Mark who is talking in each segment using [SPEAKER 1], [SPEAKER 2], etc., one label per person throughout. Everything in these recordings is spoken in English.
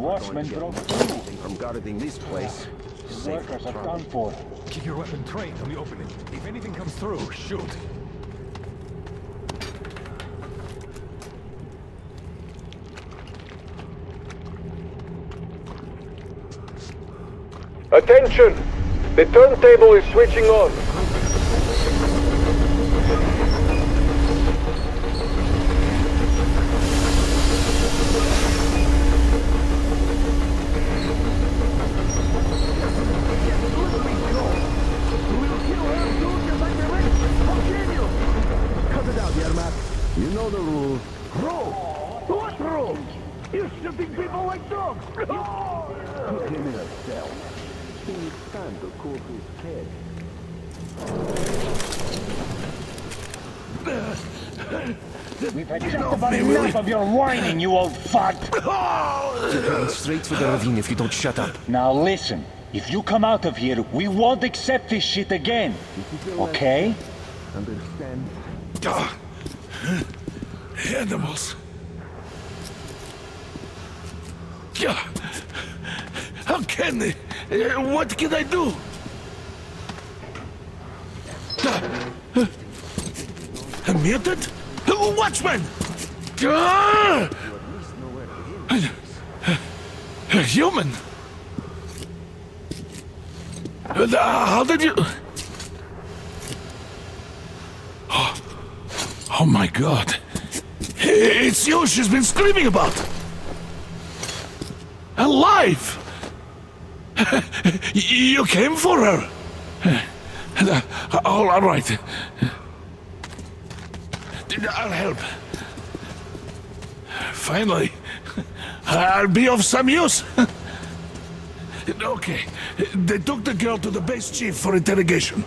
[SPEAKER 1] Damn
[SPEAKER 2] look like we're going
[SPEAKER 1] watchman
[SPEAKER 2] to get
[SPEAKER 1] broke through.
[SPEAKER 2] from guarding this place. Safe
[SPEAKER 1] Workers are done for.
[SPEAKER 3] Keep your weapon trained on the opening. If anything comes through, shoot.
[SPEAKER 4] Attention! The turntable is switching on.
[SPEAKER 5] Cut it out, Yermak. You know the rules.
[SPEAKER 4] Rule! What rule? You're shooting people like dogs!
[SPEAKER 5] Put him in a cell. It's time to cool his head.
[SPEAKER 1] We've had just about enough of your whining, you old fart.
[SPEAKER 2] Heading straight for the ravine if you don't shut up.
[SPEAKER 1] Now listen, if you come out of here, we won't accept this shit again. Okay?
[SPEAKER 5] Understand?
[SPEAKER 3] Ah. Animals. Yeah. How can they? What can I do? A mutant? A Watchman! Human? Uh, How did you... Oh oh my god. It's you she's been screaming about. Alive! You came for her. Uh, all right. I'll help. Finally, I'll be of some use. Okay, they took the girl to the base chief for interrogation.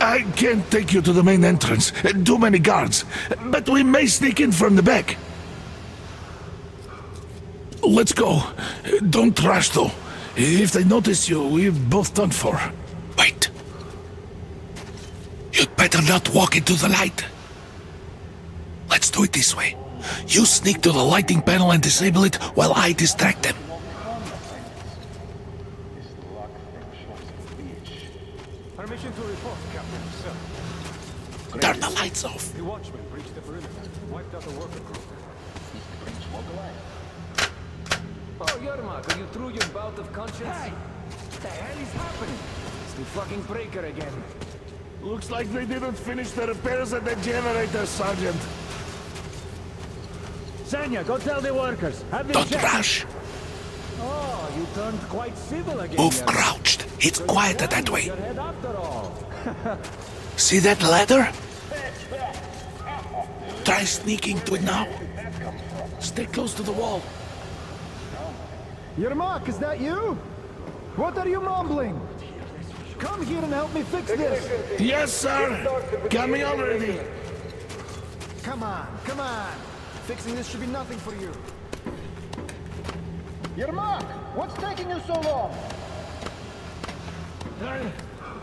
[SPEAKER 3] I can't take you to the main entrance. Too many guards. But we may sneak in from the back. Let's go. Don't rush, though. If they notice you, we're both done for. Wait. You'd better not walk into the light. Let's do it this way. You sneak to the lighting panel and disable it while I distract them. Permission to report, Captain. Sir,
[SPEAKER 2] Turn the lights off.
[SPEAKER 3] the watchman breached the perimeter, wiped out the worker group.
[SPEAKER 6] Oh, Yermak, are you through your bout of conscience? Hey! What the hell is happening? It's the fucking breaker again.
[SPEAKER 3] Looks like they didn't finish the repairs at the generator, Sergeant.
[SPEAKER 6] Go tell the workers. Have them
[SPEAKER 2] Don't rush.
[SPEAKER 6] Oh, you turned quite civil again.
[SPEAKER 2] Move crouched. It's quieter that way. See that ladder? Try sneaking to it now. Stay close to the wall.
[SPEAKER 5] Yermak, is that you? What are you mumbling? Come here and help me fix this.
[SPEAKER 3] Yes, sir. Coming already.
[SPEAKER 5] Come on, come on. Fixing this should be nothing for you. Yermak, what's taking you so long?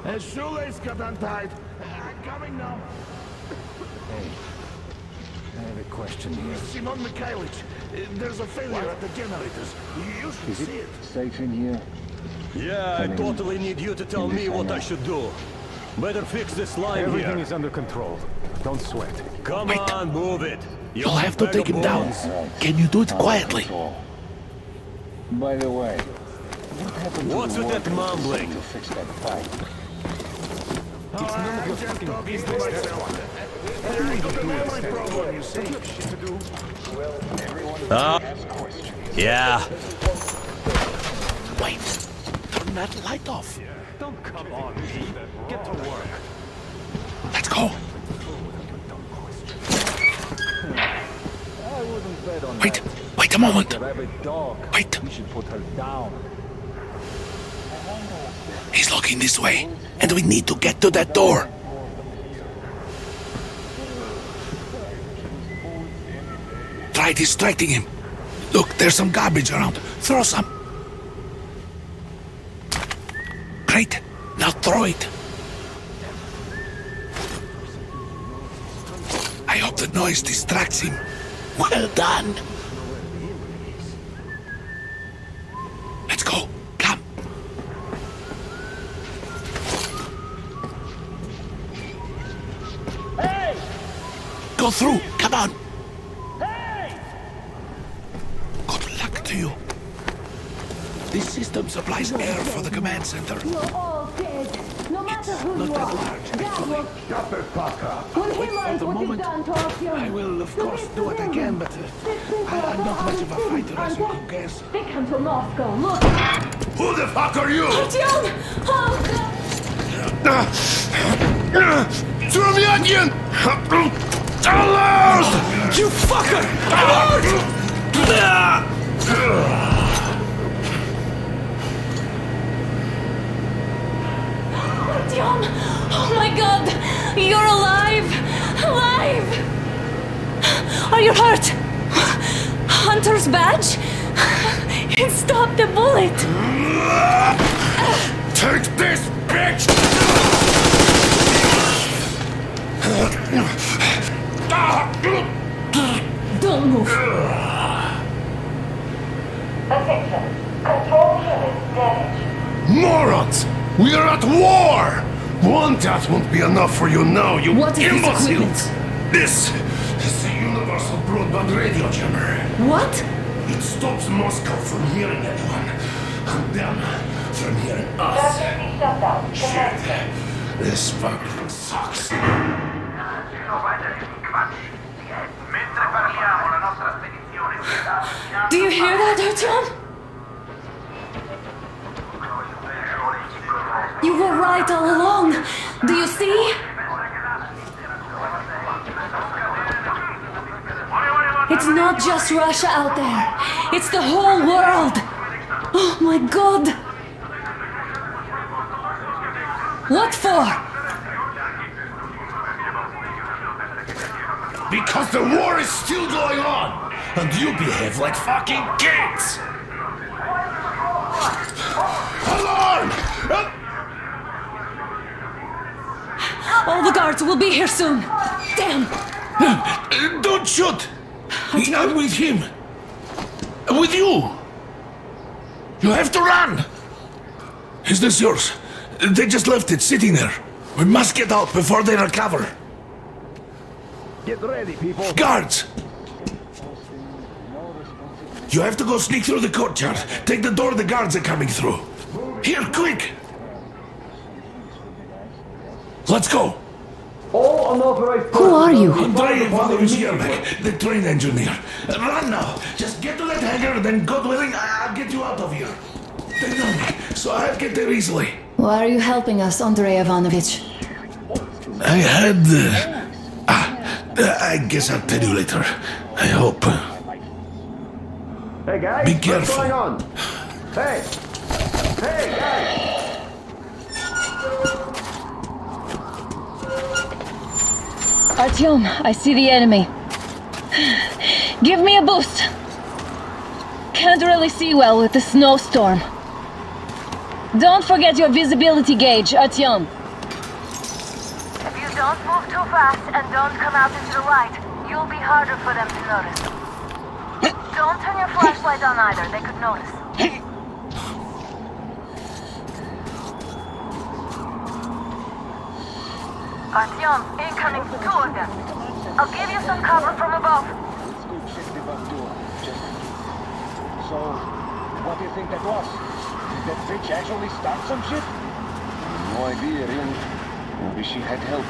[SPEAKER 3] A shoelace got untied. I'm coming now.
[SPEAKER 5] Hey, I have a question here.
[SPEAKER 3] Simon Mikhailich, uh, there's a failure at the generators. You should see it.
[SPEAKER 1] Safe in here?
[SPEAKER 7] Yeah, I totally need you to tell me what I should do. Better fix this line
[SPEAKER 3] Everything
[SPEAKER 7] here.
[SPEAKER 3] is under control. Don't sweat.
[SPEAKER 7] Come
[SPEAKER 2] Wait.
[SPEAKER 7] on, move it.
[SPEAKER 2] You'll have to take him down.
[SPEAKER 1] Right.
[SPEAKER 2] Can you do it
[SPEAKER 1] Now
[SPEAKER 2] quietly?
[SPEAKER 1] By the way, what happened
[SPEAKER 7] What's
[SPEAKER 1] to
[SPEAKER 7] with that mumbling?
[SPEAKER 1] To fix that pipe?
[SPEAKER 3] It's none of your fucking business, my problem, you see.
[SPEAKER 7] Ah, yeah.
[SPEAKER 2] Wait. Turn that light off.
[SPEAKER 3] Don't come on, Pete. Get to work.
[SPEAKER 2] Let's go.
[SPEAKER 5] I wouldn't bet on
[SPEAKER 2] Wait. Wait a moment. Wait. He's looking this way. And we need to get to that door. Try distracting him. Look, there's some garbage around. Throw some. Great. Now throw it. I hope the noise distracts him. Well done.
[SPEAKER 3] Let's go. Come. Hey! Go through. Come on. Hey! Good luck to you. This system supplies air for the command center.
[SPEAKER 8] You're all dead. No matter who
[SPEAKER 3] not
[SPEAKER 8] you
[SPEAKER 3] that
[SPEAKER 8] are.
[SPEAKER 3] large,
[SPEAKER 8] Dad
[SPEAKER 3] actually.
[SPEAKER 8] will,
[SPEAKER 4] Shut the fuck up.
[SPEAKER 8] will
[SPEAKER 3] Wait,
[SPEAKER 8] realize
[SPEAKER 3] the
[SPEAKER 8] what
[SPEAKER 3] moment,
[SPEAKER 8] you've done to Artyom.
[SPEAKER 3] I will, of course, do what I can, but uh, I,
[SPEAKER 8] are
[SPEAKER 3] I'm not much of a
[SPEAKER 8] all
[SPEAKER 3] fighter, as you can guess.
[SPEAKER 8] They come to Moscow. Look.
[SPEAKER 4] Who the fuck are you?
[SPEAKER 8] Artyom! Oh, God.
[SPEAKER 3] Trumyagin! Alert! You fucker!
[SPEAKER 8] Artyom! Oh, my God! You're alive! Alive! Are you hurt? Hunter's badge? It stopped the bullet!
[SPEAKER 3] Take this, bitch!
[SPEAKER 8] Don't move.
[SPEAKER 9] Attention. Control unit damaged.
[SPEAKER 3] Morons! We are at war! One death won't be enough for you now, you
[SPEAKER 8] What is this
[SPEAKER 3] imbeciles!
[SPEAKER 8] equipment?
[SPEAKER 3] This is the Universal Broadband Radio Jammer.
[SPEAKER 8] What?
[SPEAKER 3] It stops Moscow from hearing anyone, and them from hearing us.
[SPEAKER 9] Emergency shutdown.
[SPEAKER 3] Shit. This fucking sucks.
[SPEAKER 4] Mentre parliamo, la nostra spedizione
[SPEAKER 8] Do you hear that, Artyom? You were right all along. Do you see? It's not just Russia out there. It's the whole world. Oh my god. What for?
[SPEAKER 3] Because the war is still going on, and you behave like fucking kids! Alarm! Uh,
[SPEAKER 8] All the guards will be here soon. Damn.
[SPEAKER 3] uh, don't shoot! I'm with him. With you! You have to run! Is this yours? They just left it sitting there. We must get out before they recover.
[SPEAKER 4] Get ready, people.
[SPEAKER 3] Guards! You have to go sneak through the courtyard. Take the door the guards are coming through. Here, quick! Let's go!
[SPEAKER 4] All unauthorized
[SPEAKER 8] Who are you?
[SPEAKER 3] Andrei Ivanovich Yermak, the train engineer. Run now! Just get to that hangar, then God willing, I- I'll get you out of here. They know me, so I'll get there easily.
[SPEAKER 8] Why are you helping us, Andrei Ivanovich?
[SPEAKER 3] I had... Uh, ah, uh, I guess I'll tell you later. I hope.
[SPEAKER 4] Hey, guys.
[SPEAKER 3] Be
[SPEAKER 4] What's
[SPEAKER 3] careful.
[SPEAKER 4] going on? Hey. Hey, guys.
[SPEAKER 8] Artyom, I see the enemy. Give me a boost. Can't really see well with the snowstorm. Don't forget your visibility gauge, Artyom.
[SPEAKER 9] If you don't move too fast and don't come out into the light, you'll be harder for them to notice. Don't turn your flashlight on either, they could notice. Artyom, incoming, two of them. I'll give you some cover from above.
[SPEAKER 1] So, what do you think that was? Did that bitch actually start some shit? No idea, really. Maybe she had help.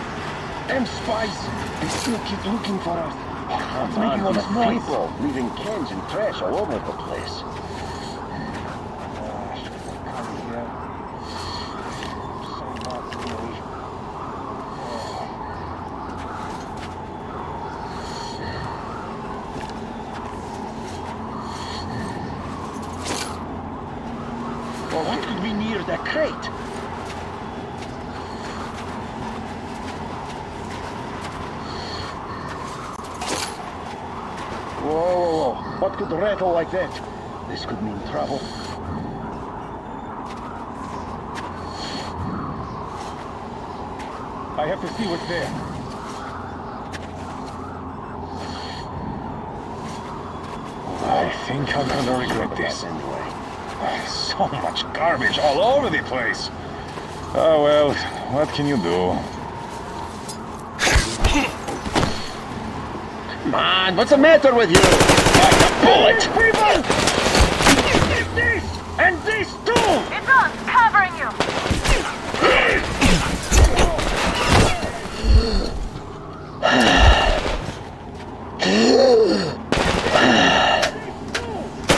[SPEAKER 1] Them spies, they still keep looking for us. What's making all that noise? people leaving cans and trash all over the place. Gosh, come here. Say that to me. What could be near that crate? Whoa, whoa, whoa. What could rattle like that? This could mean trouble. I have to see what's there. I think I'm gonna regret this. So much garbage all over the place. Oh well, what can you do? On, what's the matter with you? Like a bullet!
[SPEAKER 4] People! This! And this too!
[SPEAKER 8] On! Covering you!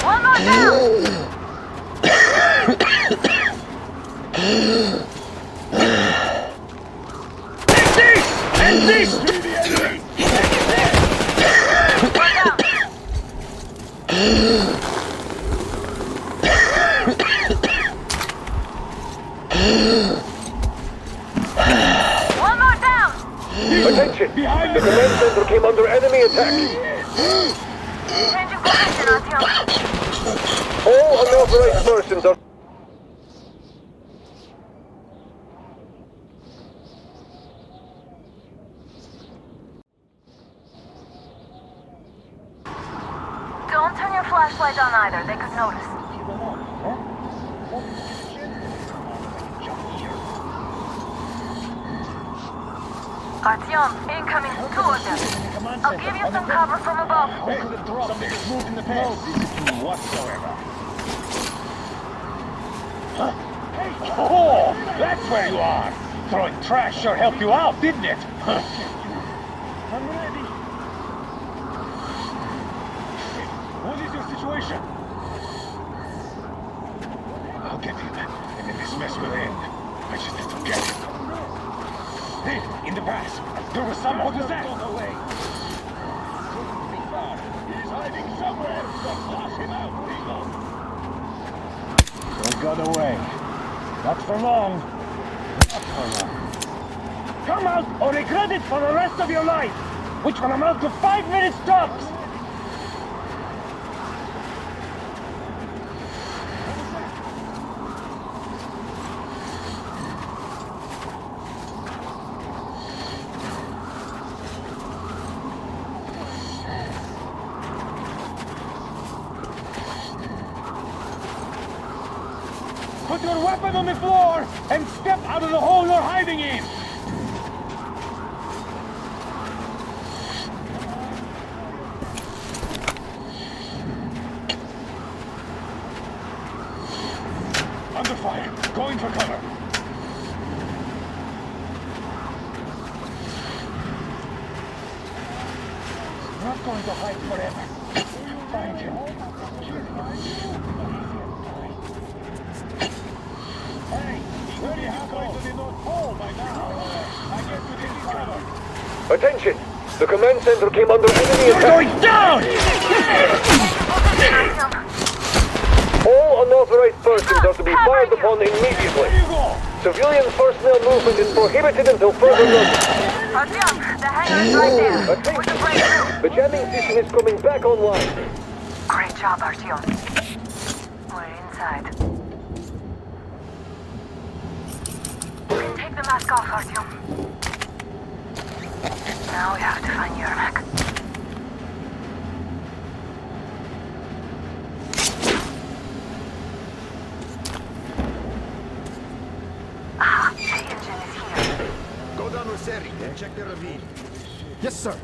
[SPEAKER 8] One more down!
[SPEAKER 4] This! And this!
[SPEAKER 8] One down! One more down!
[SPEAKER 7] Attention!
[SPEAKER 4] Behind
[SPEAKER 7] The
[SPEAKER 4] the
[SPEAKER 7] command center came under enemy attack.
[SPEAKER 8] Change of position, Artyom.
[SPEAKER 7] All unauthorized persons are...
[SPEAKER 8] Don't turn your flashlight on either. They could notice. Artyom, incoming two of them. I'll give you some cover from above.
[SPEAKER 1] Something's moved in the past. No discipline whatsoever. Huh? Hey! Oh, that's where you are! Throwing trash sure helped you out, didn't it? I'm ready. What is your situation? I'll get him, and then this mess will end. I just have to get him. Hey, in the past, He's hiding somewhere. Don't got away. Not for long. Not for long. Come out or regret it for the rest of your life. Which will amount to five minutes tops. Put your weapon on the floor and step out of the hole you're hiding in. Under fire. Going for cover. Not going to hide forever. Find him. Hey, where do you have going to the North Pole by now? I guess you didn't cover.
[SPEAKER 7] Attention! The command center came under enemy
[SPEAKER 1] You're
[SPEAKER 7] attack.
[SPEAKER 1] going down!
[SPEAKER 8] Artyom,
[SPEAKER 7] All unauthorized persons are to be fired upon
[SPEAKER 1] There
[SPEAKER 7] immediately. Civilian personnel movement is prohibited until further notice.
[SPEAKER 8] Artyom, the hangar is right there. Break.
[SPEAKER 7] The jamming system is coming back online.
[SPEAKER 8] Great job, Artyom. We're inside. Take the mask off, Artyom. Now we have to find Yermak. Ah, the engine is here.
[SPEAKER 7] Go down with Seri and check the ravine.
[SPEAKER 10] Yes, sir.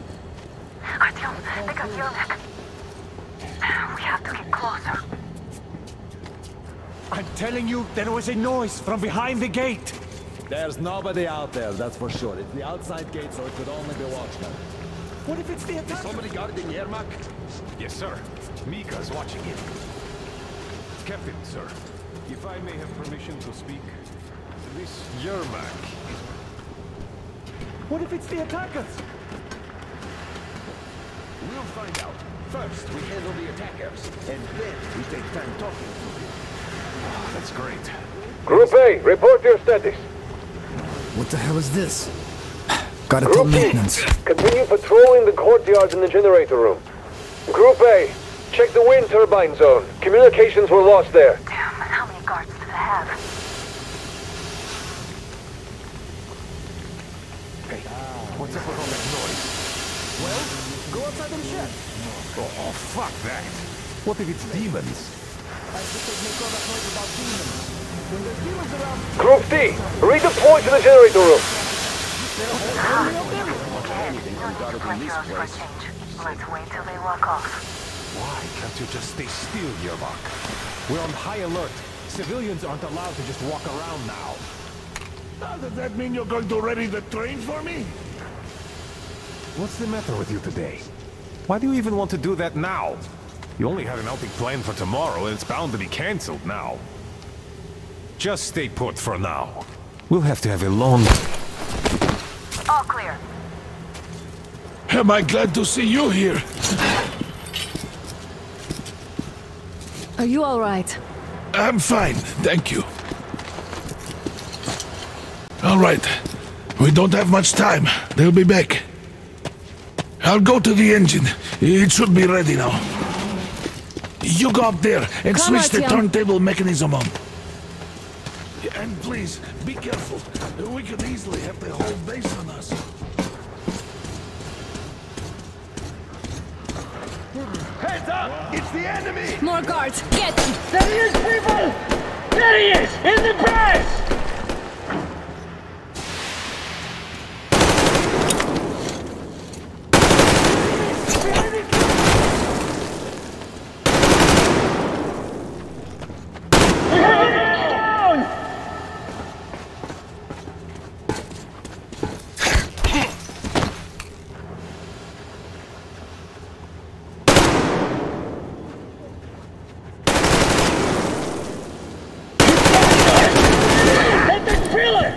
[SPEAKER 8] Artyom, they got Yermak. We have to get closer.
[SPEAKER 6] I'm telling you, there was a noise from behind the gate.
[SPEAKER 11] There's nobody out there, that's for sure. It's the outside gate, so it could only be watchmen.
[SPEAKER 6] What if it's the attack?
[SPEAKER 7] Somebody guarding Yermak?
[SPEAKER 12] Yes, sir. Mika's watching him. Captain, sir, if I may have permission to speak, this Yermak is...
[SPEAKER 6] What if it's the attackers?
[SPEAKER 12] We'll find out. First, we handle the attackers, and then we take time talking to them. Ah, that's great.
[SPEAKER 7] Group A, report your status.
[SPEAKER 10] What the hell is this? Gotta tell
[SPEAKER 7] Group B,
[SPEAKER 10] maintenance.
[SPEAKER 7] continue patrolling the courtyard in the generator room. Group A, check the wind turbine zone. Communications were lost there.
[SPEAKER 8] Damn, how many guards do they have?
[SPEAKER 12] Hey, what's up with all that noise?
[SPEAKER 6] Well, go outside and check.
[SPEAKER 12] Oh, oh, fuck that. What if it's demons?
[SPEAKER 6] I think they make all that noise about demons. When there's demons around,
[SPEAKER 7] Group D, redeploy to the generator room.
[SPEAKER 8] No need to collect heroes for a change.
[SPEAKER 9] Let's wait till they walk off.
[SPEAKER 12] Why can't you just stay still, Yermak? We're on high alert. Civilians aren't allowed to just walk around now.
[SPEAKER 3] Does that mean you're going to ready the train for me?
[SPEAKER 12] What's the matter with you today? Why do you even want to do that now? You only had an outing planned for tomorrow, and it's bound to be cancelled now. Just stay put for now. We'll have to have a long...
[SPEAKER 9] All clear.
[SPEAKER 3] Am I glad to see you here?
[SPEAKER 8] Are you all right?
[SPEAKER 3] I'm fine, thank you. All right. We don't have much time. They'll be back. I'll go to the engine. It should be ready now. You go up there and
[SPEAKER 8] Come,
[SPEAKER 3] switch the
[SPEAKER 8] Artyom.
[SPEAKER 3] turntable mechanism on. And please, be careful. We could easily have the whole base on us.
[SPEAKER 4] Heads up! It's the enemy!
[SPEAKER 8] More guards! Get them!
[SPEAKER 4] There he is, people! There he is! In the press! Let the driller!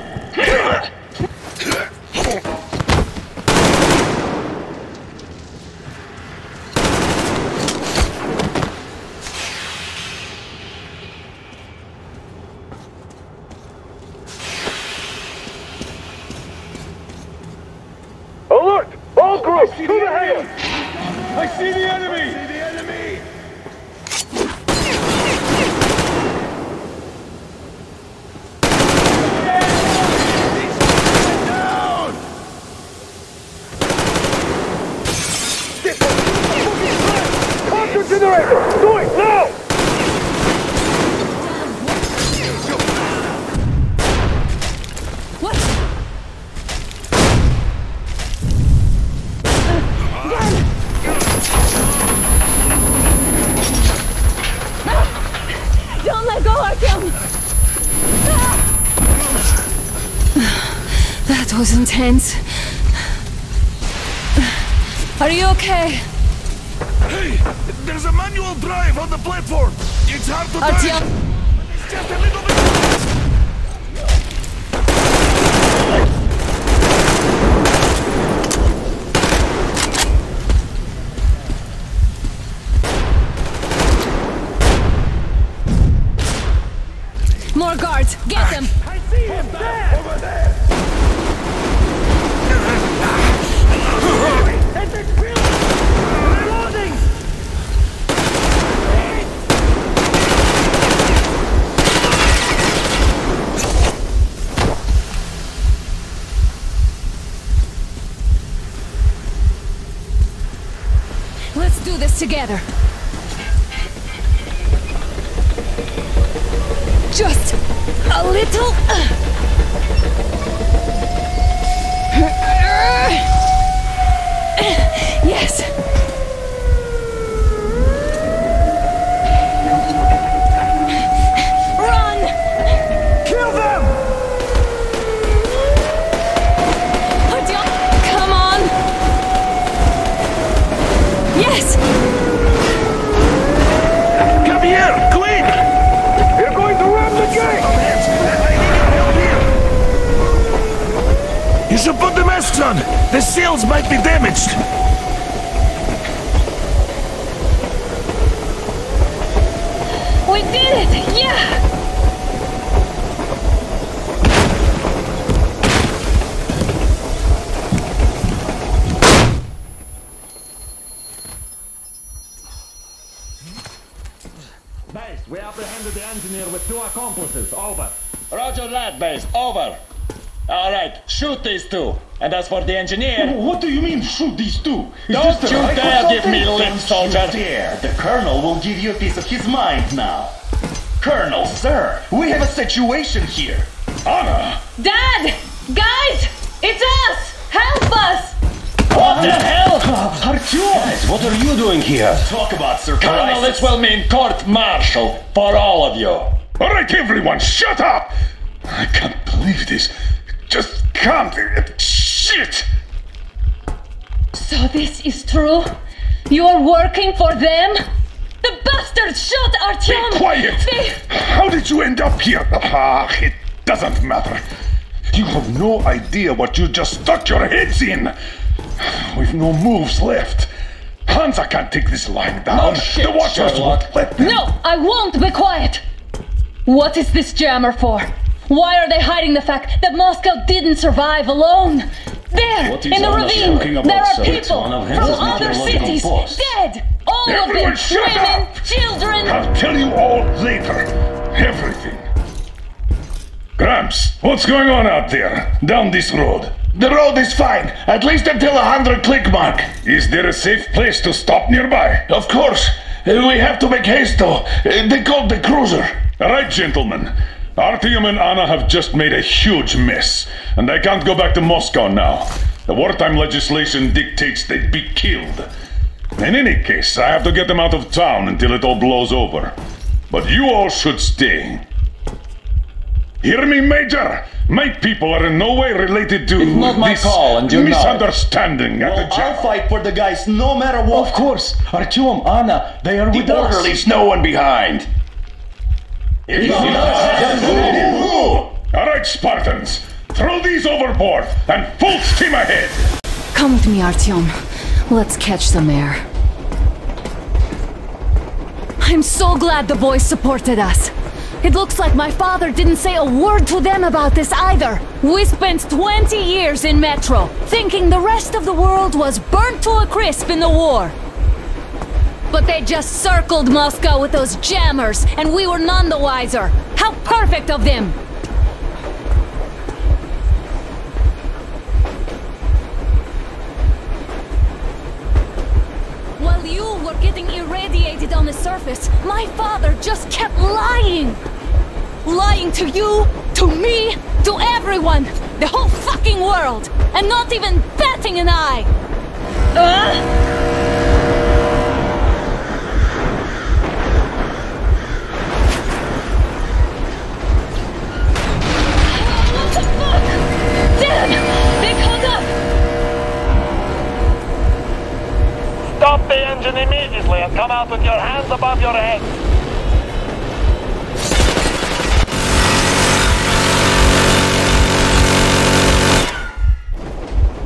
[SPEAKER 7] Alert! All groups, to the hangar!
[SPEAKER 4] I see the enemy! I see the enemy!
[SPEAKER 7] Contra generator! Do it now!
[SPEAKER 8] What? Don't let go, Artyom! That was intense. Are you okay?
[SPEAKER 3] Hey, there's a manual drive on the platform. It's hard to drive. It's just a little bit.
[SPEAKER 8] More guards! Get them!
[SPEAKER 4] I see him there! It's a driller! Reloading!
[SPEAKER 8] Let's do this together. Just a little. Yes. Run!
[SPEAKER 4] Kill them!
[SPEAKER 8] Artyom, Come on! Yes!
[SPEAKER 3] Come here, quick!
[SPEAKER 7] You're going to ram the gate!
[SPEAKER 3] You should put the masks on. The seals might be damaged.
[SPEAKER 8] We did it! Yeah!
[SPEAKER 13] Base, we apprehended the engineer with two accomplices. Over.
[SPEAKER 14] Roger that, base. Over. All right, shoot these two. And as for the engineer...
[SPEAKER 15] What do you mean, shoot these two? Is
[SPEAKER 14] Don't
[SPEAKER 15] this a
[SPEAKER 14] you
[SPEAKER 15] rifle
[SPEAKER 14] dare give me lip,
[SPEAKER 15] Don't
[SPEAKER 14] soldier.
[SPEAKER 15] you dare. The Colonel will give you a piece of his mind now. Colonel, sir, we have a situation here. Honor!
[SPEAKER 8] Dad! Guys! It's us! Help us!
[SPEAKER 14] What the hell?
[SPEAKER 1] Uh, Guys, what are you doing here?
[SPEAKER 15] Talk about Sir
[SPEAKER 14] Colonel, this will mean court martial for all of you.
[SPEAKER 4] All right, everyone, shut up! I can't believe this. Just can't. Shit!
[SPEAKER 8] So this is true? You are working for them? The bastards shot Artyom!
[SPEAKER 4] Be quiet!
[SPEAKER 8] They...
[SPEAKER 4] How did you end up here? Ah, it doesn't matter. You have no idea what you just stuck your heads in. We've no moves left. Hansa can't take this lying down.
[SPEAKER 14] shit,
[SPEAKER 4] the Watchers
[SPEAKER 14] Sherlock.
[SPEAKER 4] won't let them.
[SPEAKER 8] No, I won't be quiet! What is this jammer for? Why are they hiding the fact that Moscow didn't survive alone? There, in the ravine,
[SPEAKER 14] about,
[SPEAKER 8] there are
[SPEAKER 14] sir?
[SPEAKER 8] People from other cities dead! All of them, women,
[SPEAKER 4] up!
[SPEAKER 8] children!
[SPEAKER 4] I'll tell you all later. Everything. Gramps, what's going on out there? Down this road?
[SPEAKER 14] The road is fine, at least until a hundred click mark.
[SPEAKER 4] Is there a safe place to stop nearby?
[SPEAKER 14] Of course, we have to make haste though. They called the cruiser.
[SPEAKER 4] All right, gentlemen. Artyom and Anna have just made a huge mess, and they can't go back to Moscow now. The wartime legislation dictates they'd be killed. In any case, I have to get them out of town until it all blows over. But you all should stay. Hear me, Major? My people are in no way related to
[SPEAKER 14] It's not my
[SPEAKER 4] this
[SPEAKER 14] call, and you're not.
[SPEAKER 4] misunderstanding at the
[SPEAKER 15] Well. I'll fight for the guys no matter what.
[SPEAKER 1] Of course, Artyom, Anna, they are
[SPEAKER 14] The
[SPEAKER 1] with us.
[SPEAKER 14] orderlies, no one behind.
[SPEAKER 4] All right, Spartans, throw these overboard and full steam ahead.
[SPEAKER 8] Come with me, Artyom. Let's catch some air. I'm so glad the boys supported us. It looks like my father didn't say a word to them about this either. We spent 20 years in Metro, thinking the rest of the world was burnt to a crisp in the war. But they just circled Moscow with those jammers, and we were none the wiser. How perfect of them! While you were getting irradiated on the surface, my father just kept lying! Lying to you, to me, to everyone! The whole fucking world! And not even batting an eye! Uh?
[SPEAKER 13] Stop the engine immediately and come out with your hands above your head.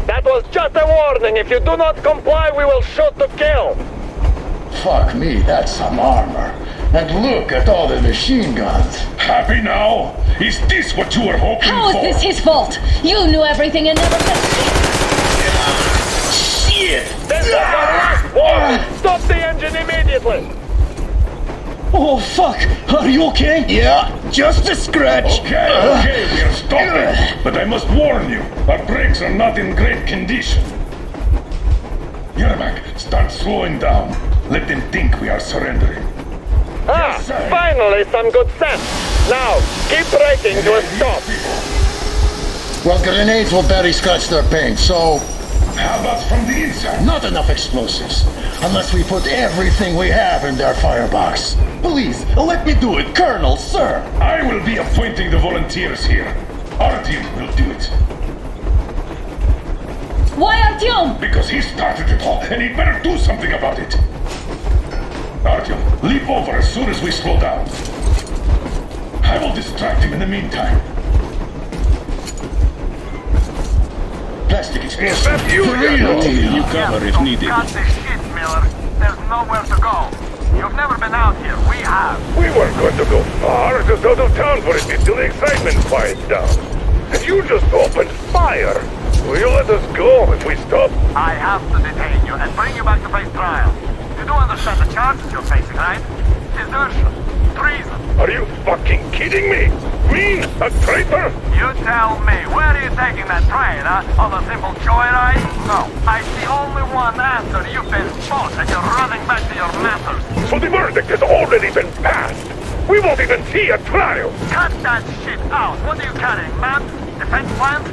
[SPEAKER 13] That was just a warning. If you do not comply, we will shoot to kill.
[SPEAKER 14] Fuck me, that's some armor. And look at all the machine guns.
[SPEAKER 4] Happy now? Is this what you were hoping
[SPEAKER 8] How is
[SPEAKER 4] for?
[SPEAKER 8] this his fault? You knew everything and never said
[SPEAKER 14] Shit!
[SPEAKER 13] This is your last warning. Stop the engine immediately.
[SPEAKER 1] Oh, fuck! Are you okay?
[SPEAKER 14] Yeah, just a scratch.
[SPEAKER 4] Okay, okay, we are stopping. But I must warn you, our brakes are not in great condition. Yermak, start slowing down. Let them think we are surrendering.
[SPEAKER 13] Ah,
[SPEAKER 4] sir.
[SPEAKER 13] finally some good sense. Now, keep braking to a stop.
[SPEAKER 14] Well, grenades will barely scratch their paint, so
[SPEAKER 4] How about from the inside?
[SPEAKER 14] not enough explosives. Unless we put everything we have in their firebox. Please, let me do it, Colonel, sir.
[SPEAKER 4] I will be appointing the volunteers here. Artyom will do it.
[SPEAKER 8] Why Artyom?
[SPEAKER 4] Because he started it all, and he better do something about it. Artyom, leap over as soon as we slow down. I will distract him in the meantime.
[SPEAKER 14] Plastic explosive.
[SPEAKER 4] that you,
[SPEAKER 14] Real deal.
[SPEAKER 4] You cover if needed.
[SPEAKER 13] Got this shit, Miller. There's nowhere to go. You've never been out here. We have.
[SPEAKER 4] We weren't going to go far, just out of town for a bit till the excitement quiets down. And you just opened fire. Will you let us go if we stop?
[SPEAKER 13] I have to detain you and bring you back to face trial. You do understand the charges you're facing, right? Desertion, treason.
[SPEAKER 4] Are you fucking kidding me? Me? A traitor?
[SPEAKER 13] You tell me, where are you taking that train, huh? On a simple joyride? No. I see only one answer. You've been bought and you're running back to your masters.
[SPEAKER 4] So the verdict has already been passed. We won't even see a trial.
[SPEAKER 13] Cut that shit out. What are you carrying, man? Defense plans?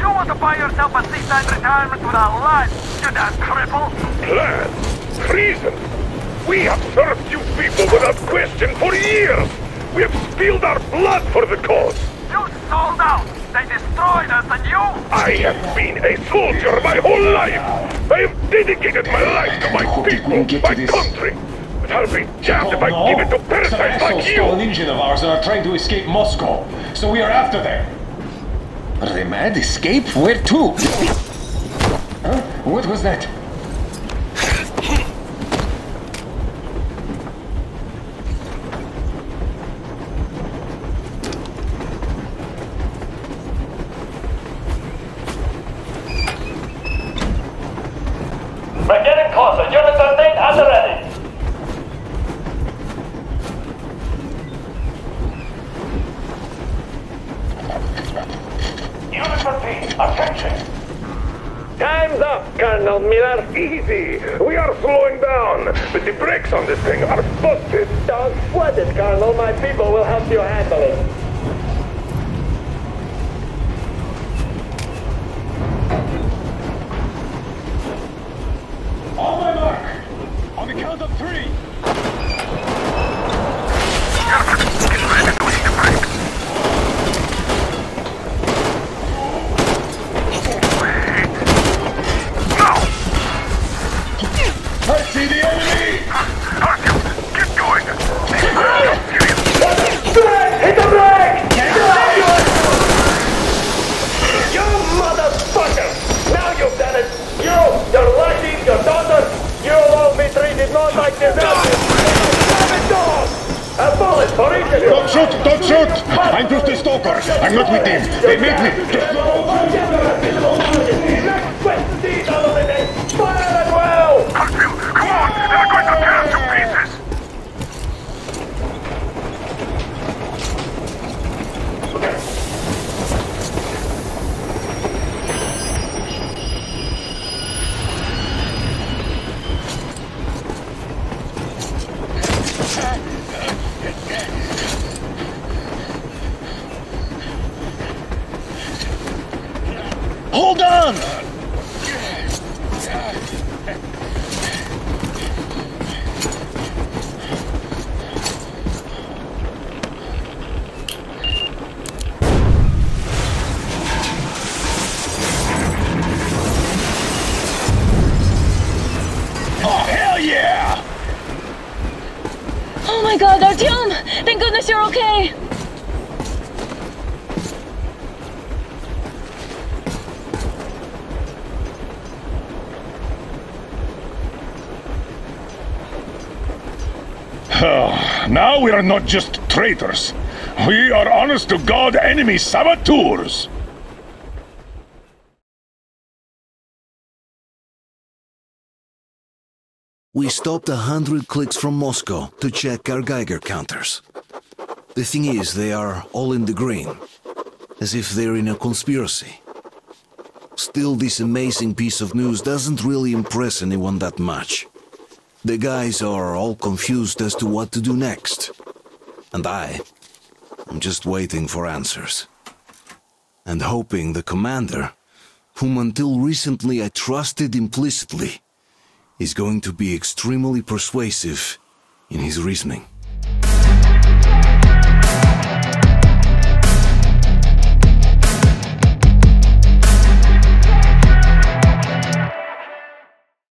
[SPEAKER 13] You want to buy yourself a seaside retirement without life, you damn cripple?
[SPEAKER 16] Plan? Treason? We have served you people without question for years! We have spilled our blood for the cause!
[SPEAKER 13] You sold out! They destroyed us and you...
[SPEAKER 16] I have been a soldier my whole life! I have dedicated my life to my people, my country! But I'll be damned oh, if I
[SPEAKER 1] No,
[SPEAKER 16] give it to
[SPEAKER 1] some
[SPEAKER 16] parasites
[SPEAKER 1] assholes
[SPEAKER 16] like you!
[SPEAKER 1] stole an engine of ours and are trying to escape Moscow. So we are after them.
[SPEAKER 7] Are they mad? Escape? Where to? Huh? What was that?
[SPEAKER 16] Now we are not just traitors. We are honest to God enemy saboteurs.
[SPEAKER 2] We stopped a hundred clicks from Moscow to check our Geiger counters. The thing is, they are all in the green, as if they're in a conspiracy. Still, this amazing piece of news doesn't really impress anyone that much. The guys are all confused as to what to do next. And I, I'm just waiting for answers. And hoping the commander, whom until recently I trusted implicitly, is going to be extremely persuasive in his reasoning.